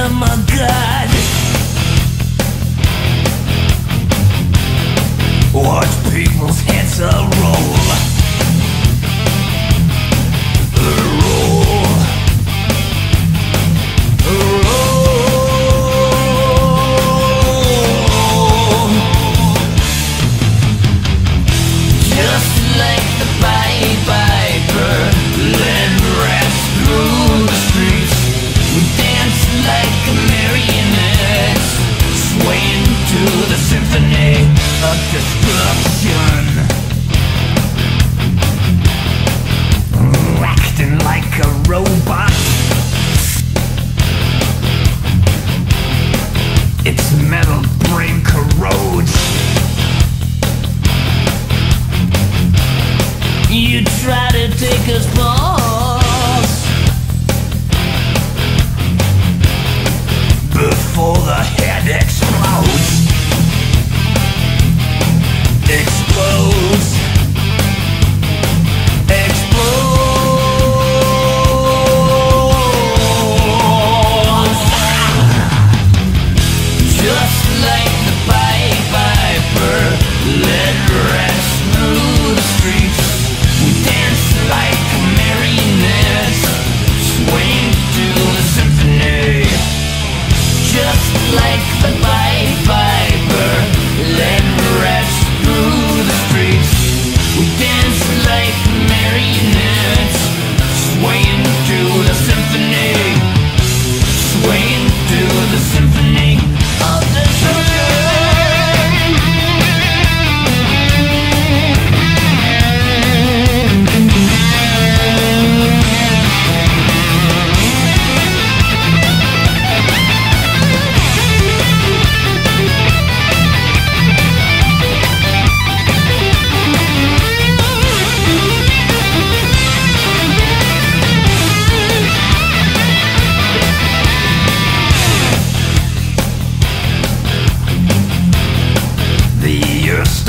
самодай of destruction Acting like a robot. Its metal brain corrodes. You try to take us both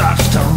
starts to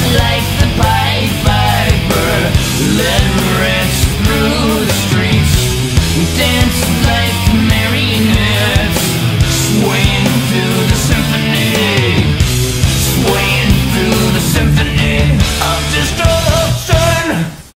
like